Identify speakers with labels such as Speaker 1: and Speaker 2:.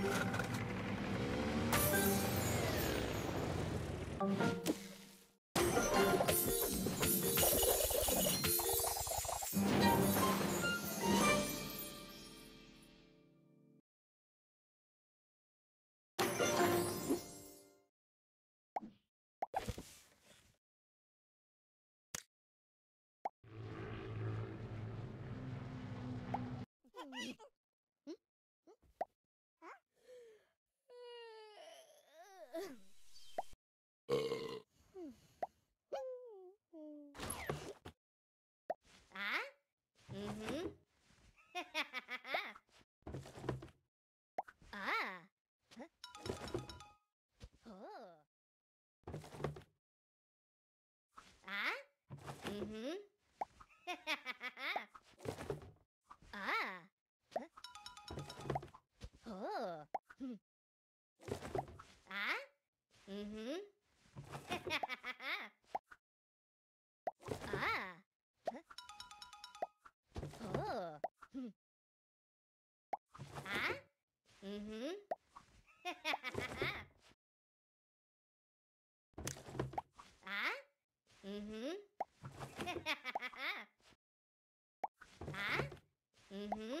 Speaker 1: Beep. Ah? Mm-hmm. ah. Huh? Oh. Ah? Mm-hmm. ah. Oh. Mm-hmm. ah. Huh? Oh. ah? Mm-hmm. ah? Mm-hmm. ah? Mm-hmm.